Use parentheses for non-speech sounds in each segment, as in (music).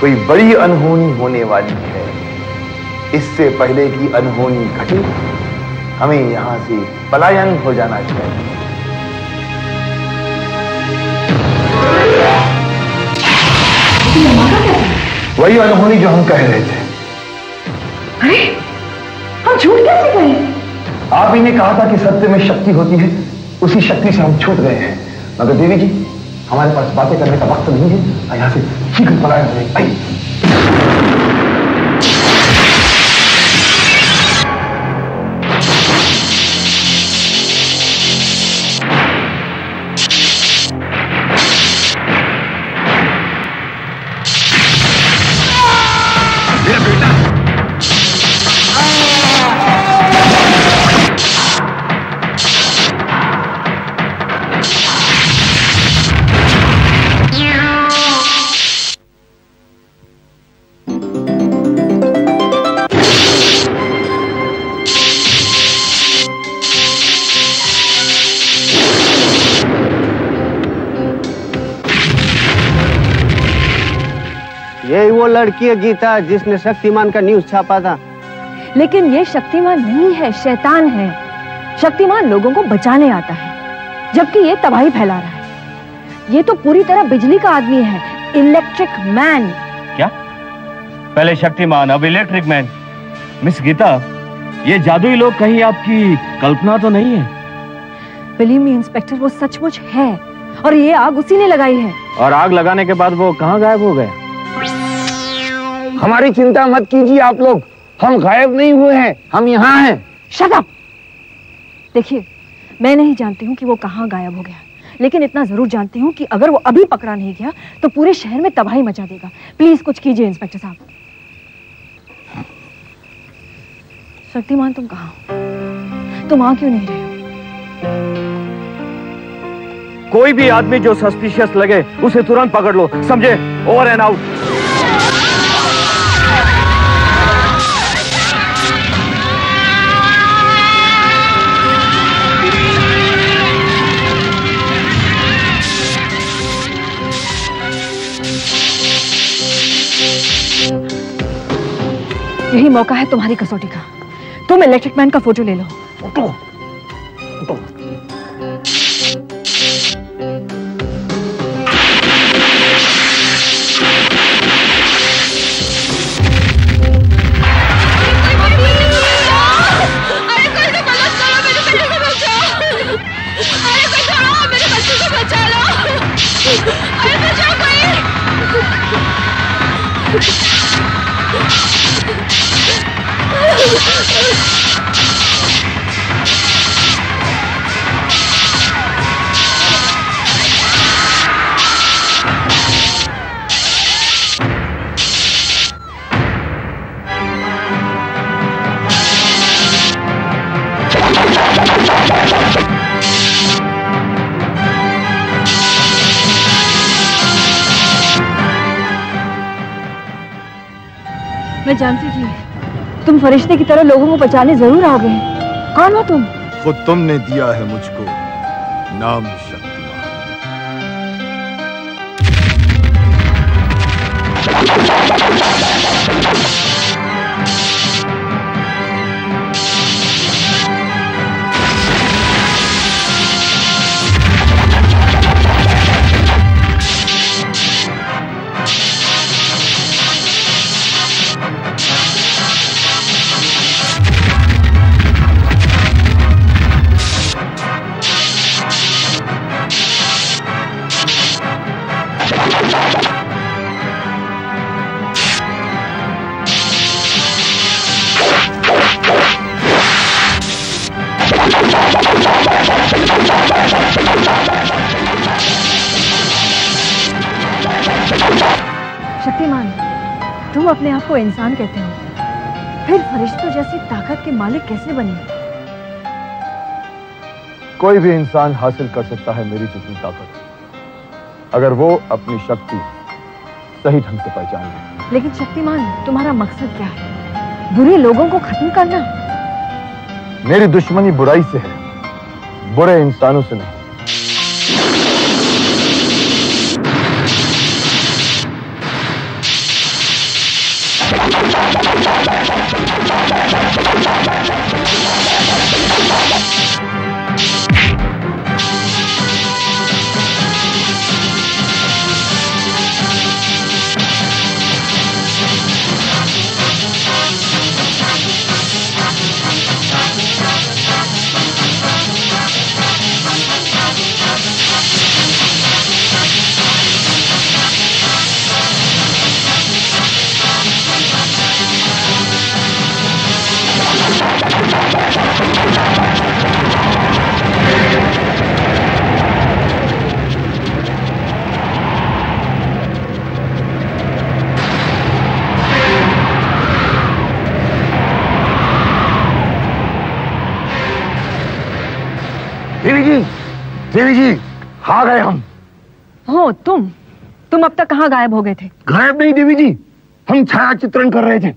कोई बड़ी अनहोनी होने वाली है। इससे पहले कि अनहोनी घटे हमें यहाँ से पलायन हो जाना चाहिए। वही अनहोनी जो हम कह रहे थे। अरे हम झूठ कैसे गए आप ही ने कहा था कि सत्य में शक्ति होती है उसी शक्ति से हम छूट गए हैं। मगर देवी जी हमारे पास बातें करने का वक्त नहीं है। यहाँ से शीघ्र पलायन करें आइए लड़की है गीता जिसने शक्तिमान का न्यूज़ छापा था। लेकिन ये शक्तिमान नहीं है शैतान है। शक्तिमान लोगों को बचाने आता है जबकि ये तबाही फैला रहा है। ये तो पूरी तरह बिजली का आदमी है इलेक्ट्रिक मैन क्या? पहले शक्तिमान अब इलेक्ट्रिक मैन मिस गीता ये जादुई लोग कहीं आपकी कल्पना तो नहीं है? बिलीव मी इंस्पेक्टर वो सचमुच है और ये आग उसी ने लगाई है। और आग लगाने के बाद वो कहाँ गायब हो गए? हमारी चिंता मत कीजिए आप लोग। हम गायब नहीं हुए हैं हम यहाँ हैं। शट देखिए मैं नहीं जानती हूँ कि वो कहाँ गायब हो गया। लेकिन इतना ज़रूर जानती हूँ कि अगर वो अभी पकड़ा नहीं गया तो पूरे शहर में तबाही मचा देगा। प्लीज़ कुछ कीजिए इंस्पेक्टर साहब। शक्तिमान तुम कहाँ तुम आ क्यों नहीं रहे कोई भी आदमी जो सस्पिशियस लगे उसे तुरंत पकड़ लो। समझे? ओवर एंड आउट यही मौका है तुम्हारी कसौटी का। तुम इलेक्ट्रिक मैन का फ़ोटो ले लो। फ़ोटो? मैं जानती थी। तुम फरिश्ते की तरह लोगों को बचाने ज़रूर आओगे कौन हो तुम? खुद तुमने दिया है मुझको। नाम तुम अपने आप को इंसान कहते हो। फिर फरिश्तों जैसी ताकत के मालिक कैसे बने? कोई भी इंसान हासिल कर सकता है मेरी जितनी ताकत। अगर वो अपनी शक्ति सही ढंग से पहचान। ले लेकिन शक्तिमान तुम्हारा मकसद क्या है? बुरे लोगों को खत्म करना? मेरी दुश्मनी बुराई से है बुरे इंसानों से नहीं। 战战战 देवी जी आ गए हम। हो तुम? तुम अब तक कहाँ गायब हो गए थे? गायब नहीं देवी जी। हम छाया चित्रण कर रहे थे।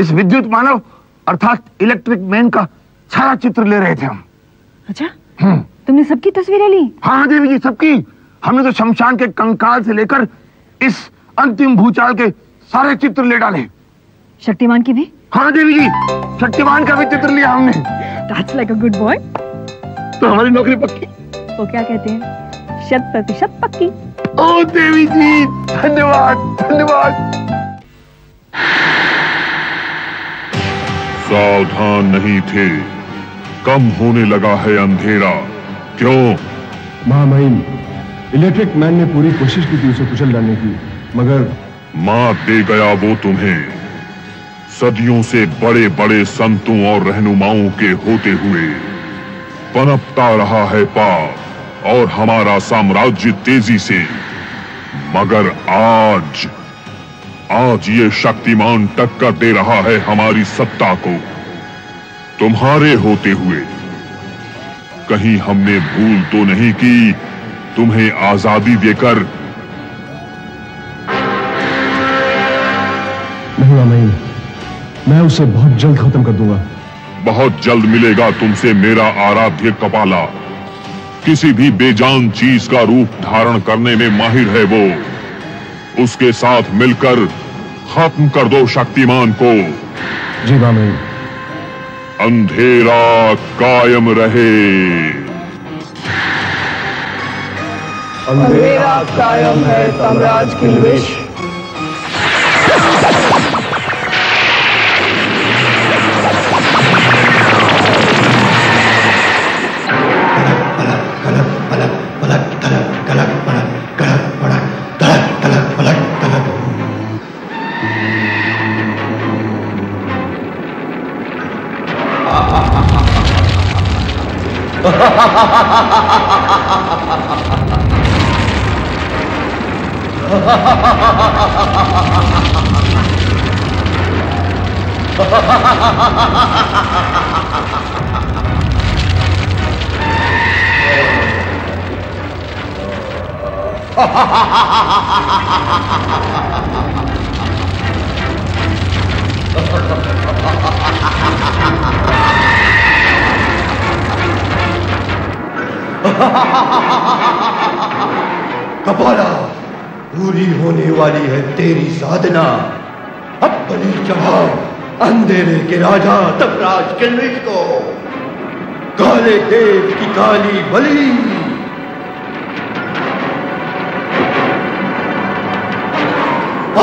इस विद्युत मानव अर्थात इलेक्ट्रिक मैन का छाया चित्र ले रहे थे हम। अच्छा? हम्म। तुमने सबकी तस्वीरें ली? हाँ देवी जी सबकी। हमने तो शमशान के कंकाल से लेकर इस अंतिम भूचाल के सारे चित्र ले डाले। शक्तिमान की भी? हाँ देवी जी शक्तिमान का भी चित्र लिया हमने। That's like a good boy तो हमारी नौकरी पक्की? वो क्या कहते हैं? शत प्रतिशत पक्की। ओ देवी जी धन्यवाद धन्यवाद। सावधान नहीं थे। कम होने लगा है अंधेरा। क्यों? महामहिम इलेक्ट्रिक मैन ने पूरी कोशिश की थी उसे कुचल डालने की मगर मात दे गया वो तुम्हें। सदियों से बड़े बड़े संतों और रहनुमाओं के होते हुए। पनपता रहा है पाप। और हमारा साम्राज्य तेज़ी से। मगर आज आज ये शक्तिमान टक्कर दे रहा है हमारी सत्ता को। तुम्हारे होते हुए। कहीं हमने भूल तो नहीं की तुम्हें आज़ादी देकर नहीं मैं उसे बहुत जल्द खत्म कर दूँगा। बहुत जल्द मिलेगा तुमसे मेरा आराध्य कपाला। किसी भी बेजान चीज़ का रूप धारण करने में माहिर है वो। उसके साथ मिलकर खत्म कर दो शक्तिमान को। जी मामी। अंधेरा कायम रहे। अंधेरा कायम है तमराज की विश कपाला पूरी होने वाली है तेरी साधना। अब बलि चढ़ाओ अंधेरे के राजा तबराज किलविश को। काले देव की काली बलि।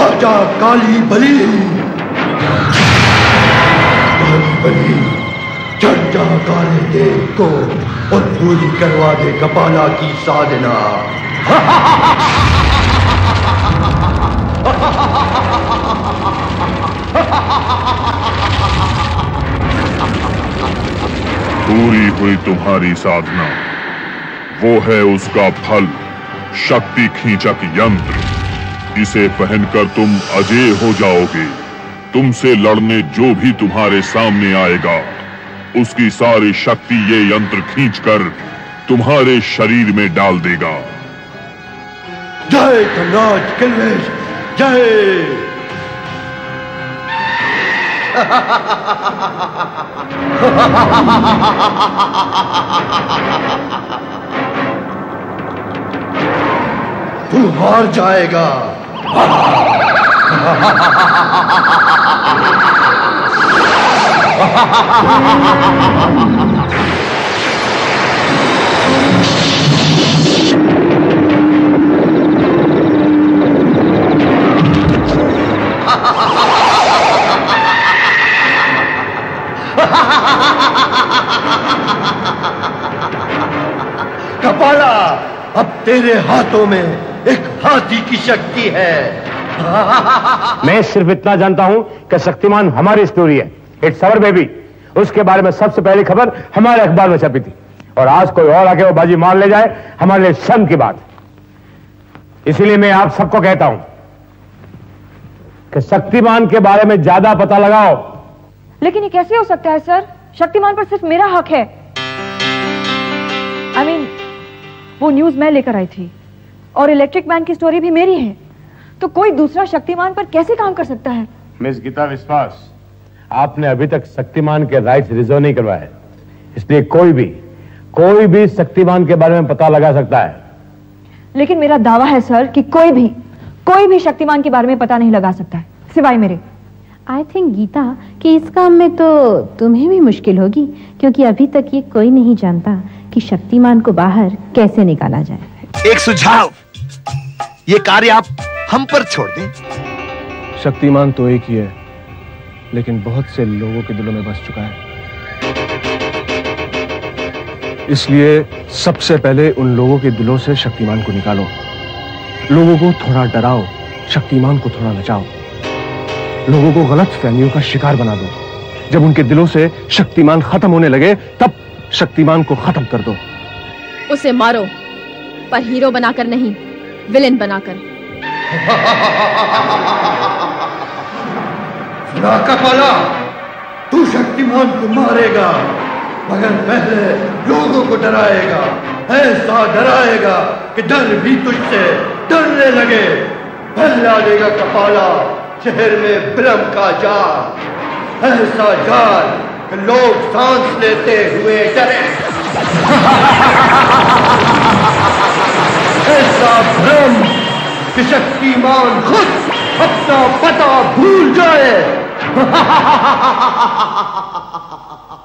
आजा काली बलि। काली बलि, चढ़ जा काले देव को और पूरी करवा दे कपाला की साधना। (laughs) पूरी हुई तुम्हारी साधना। वो है उसका फल, शक्ति खींचक यंत्र। इसे पहनकर तुम अजय हो जाओगे। तुमसे लड़ने जो भी तुम्हारे सामने आएगा, उसकी सारी शक्ति ये यंत्र खींचकर तुम्हारे शरीर में डाल देगा। जय धनराज किलवेश जय। तू हार जाएगा। (laughs) कपाला, अब तेरे हाथों में एक हाथी की शक्ति है। मैं सिर्फ़ इतना जानता हूँ कि शक्तिमान हमारी स्टोरी है। इट्स अवर बेबी उसके बारे में सबसे पहली खबर हमारे अखबार में छपी थी। और आज कोई और आके वो बाजी मार ले जाए, हमारे लिए शर्म की बात। इसीलिए मैं आप सबको कहता हूँ कि शक्तिमान के बारे में ज़्यादा पता लगाओ। लेकिन ये कैसे हो सकता है सर? शक्तिमान पर सिर्फ़ मेरा हक है। आई I मीन mean, वो न्यूज़ मैं लेकर आई थी और इलेक्ट्रिक मैन की स्टोरी भी मेरी है। तो कोई दूसरा शक्तिमान पर कैसे काम कर सकता है? मिस गीता विश्वास आपने अभी तक शक्तिमान के राइट्स रिज़र्व नहीं करवाए इसलिए कोई भी कोई भी शक्तिमान के बारे में पता लगा सकता है। लेकिन मेरा दावा है सर कि कोई भी कोई भी शक्तिमान के बारे में पता नहीं लगा सकता है। सिवाय मेरे। आई थिंक गीता कि इस काम में तो तुम्हें भी मुश्किल होगी क्योंकि अभी तक ये कोई नहीं जानता कि शक्तिमान को बाहर कैसे निकाला जाए। एक सुझाव। ये कार्य आप हम पर छोड़ दें। शक्तिमान तो एक ही है लेकिन बहुत से लोगों के दिलों में बस चुका है। इसलिए सबसे पहले उन लोगों के दिलों से शक्तिमान को निकालो। लोगों को थोड़ा डराओ शक्तिमान को थोड़ा नचाओ लोगों को गलत फहमियों का शिकार बना दो। जब उनके दिलों से शक्तिमान खत्म होने लगे तब शक्तिमान को खत्म कर दो। उसे मारो पर हीरो बनाकर नहीं विलेन बनाकर। तू शक्तिमान को मारेगा मगर पहले लोगों को डराएगा ऐसा डराएगा कि डर भी तुझसे डरने लगे। पहला देगा कपाला शहर में भ्रम का जाल ऐसा जाल लोग सांस लेते हुए डरे। ऐसा भ्रम कि शक्तिमान खुद अपना पता भूल जाए। (laughs)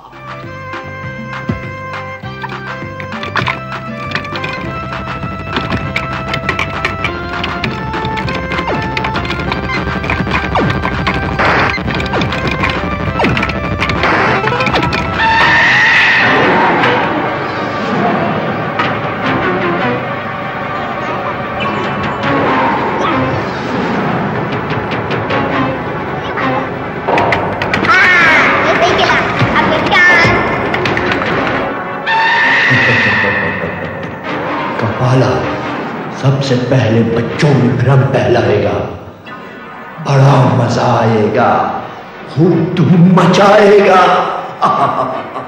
में भ्रम फैलाएगा बड़ा मज़ा आएगा खूब धूम मचाएगा। (laughs)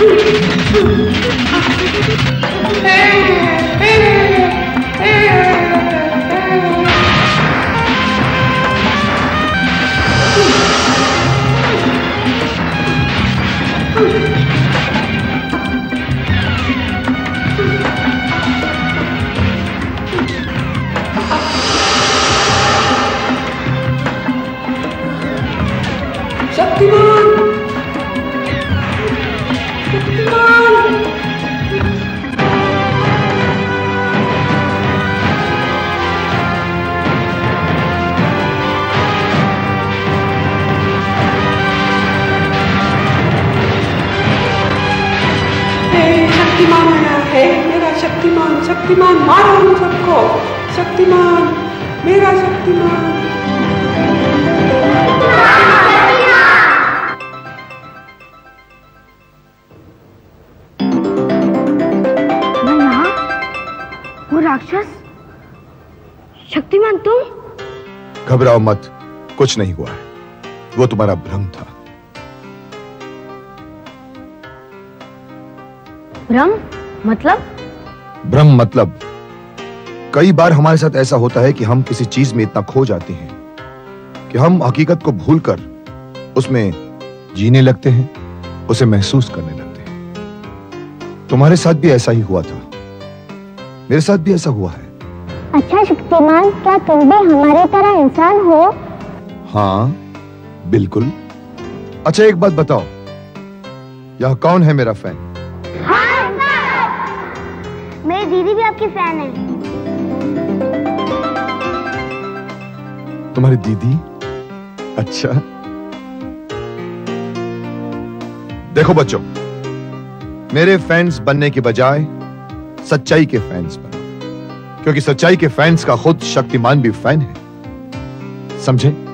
शक्तिमान शक्तिमान शक्तिमान मारो उन सबको। शक्तिमान मेरा शक्तिमान। वो राक्षस। शक्तिमान तुम? घबराओ मत कुछ नहीं हुआ है। वो तुम्हारा भ्रम था। भ्रम? मतलब? भ्रम मतलब कई बार हमारे साथ ऐसा होता है कि हम किसी चीज़ में इतना खो जाते हैं कि हम हकीकत को भूलकर उसमें जीने लगते हैं उसे महसूस करने लगते हैं। तुम्हारे साथ भी ऐसा ही हुआ था। मेरे साथ भी ऐसा हुआ है। अच्छा शक्तिमान क्या तुम भी हमारे तरह इंसान हो? हाँ बिल्कुल। अच्छा एक बात बताओ। यह कौन है मेरा फ़ैन दीदी भी आपकी फ़ैन है। तुम्हारी दीदी? अच्छा। देखो बच्चों, मेरे फैंस बनने के बजाय सच्चाई के फैंस बनो। क्योंकि सच्चाई के फैंस का खुद शक्तिमान भी फ़ैन है। समझे?